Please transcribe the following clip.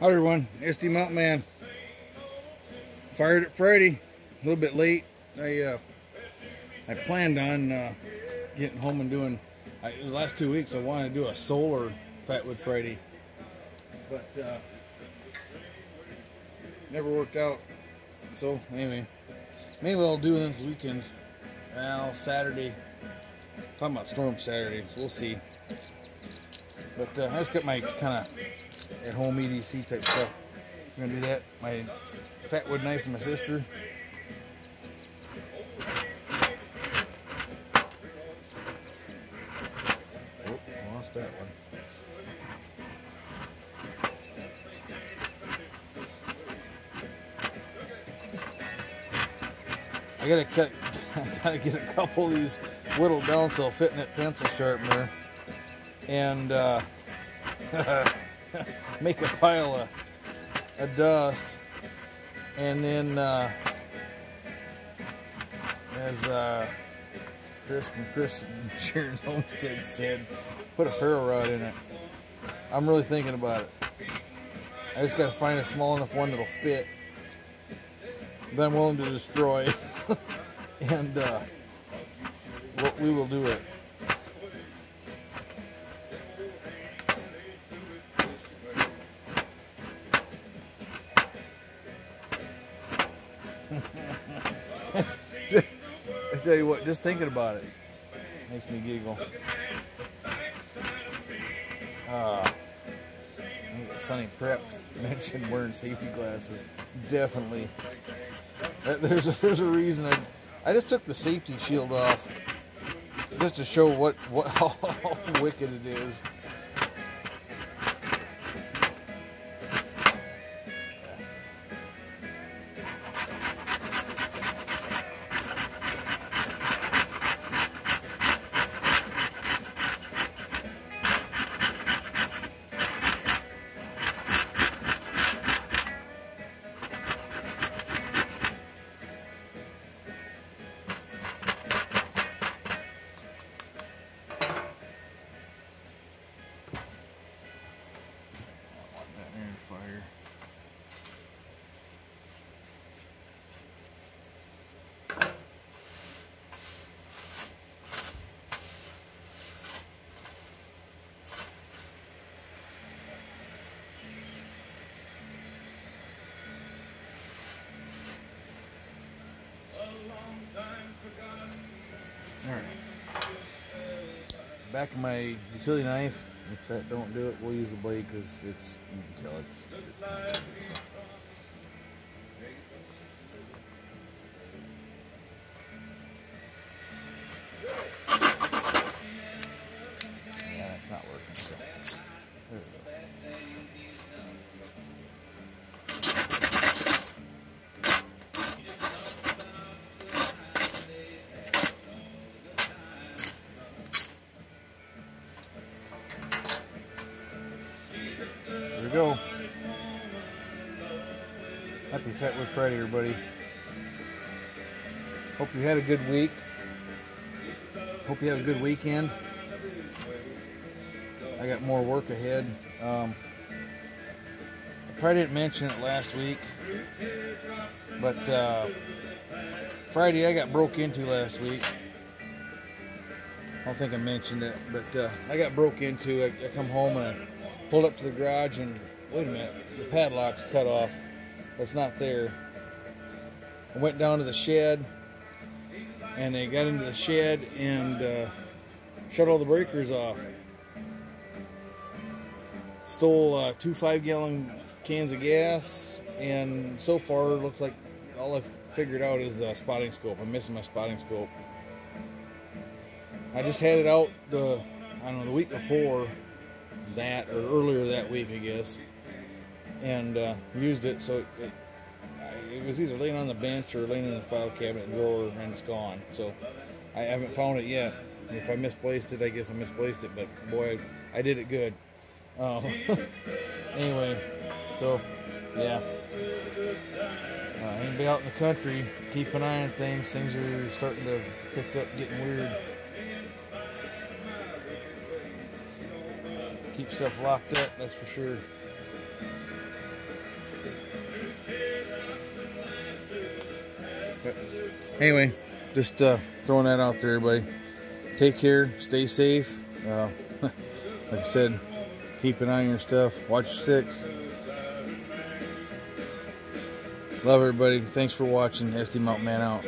Hi everyone, SD Mountain Man. Fired it Friday, a little bit late. I uh, I planned on uh, getting home and doing. I, the last two weeks, I wanted to do a solar Fatwood Friday, but uh, never worked out. So anyway, maybe I'll do this weekend. Well, Saturday. Talking about storm Saturday, so we'll see. But uh, I just got my kind of at home EDC type stuff. I'm gonna do that. My fatwood knife from my sister. Oh, lost that one. I gotta cut. I gotta get a couple of these whittled down so they'll fit in that pencil sharpener, and uh, make a pile of, of dust, and then uh, as uh, Chris from Chris and Sharon's Homestead said, put a ferro rod in it. I'm really thinking about it. I just gotta find a small enough one that'll fit that I'm willing to destroy. and uh, we will do it. I tell you what, just thinking about it makes me giggle. Uh, Sonny Preps mentioned wearing safety glasses. Definitely. There's a, there's a reason I, I just took the safety shield off just to show what, what how wicked it is. Back of my utility knife. If that don't do it, we'll use the blade because it's you can tell it's. it's yeah, it's not working. So. Go. Happy Fatwood Friday, everybody. Hope you had a good week. Hope you have a good weekend. I got more work ahead. Um, I probably didn't mention it last week, but uh, Friday I got broke into last week. I don't think I mentioned it, but uh, I got broke into. I, I come home and I pulled up to the garage and wait a minute, the padlock's cut off. That's not there. I went down to the shed and they got into the shed and uh, shut all the breakers off. Stole uh, two five gallon cans of gas and so far looks like all I've figured out is a spotting scope. I'm missing my spotting scope. I just had it out the I don't know the week before that or earlier that week I guess and uh, used it so it, it, was either laying on the bench or laying in the file cabinet drawer and it's gone. So I haven't found it yet. If I misplaced it I guess I misplaced it but boy I, did it good. Um, anyway so yeah. Uh, anybody out in the country keep an eye on things. Things are starting to pick up getting weird keep stuff locked up, that's for sure. But anyway, just uh, throwing that out there, everybody. Take care, stay safe. Uh, like I said, keep an eye on your stuff. Watch your six. Love everybody. Thanks for watching. SD Mount Man out.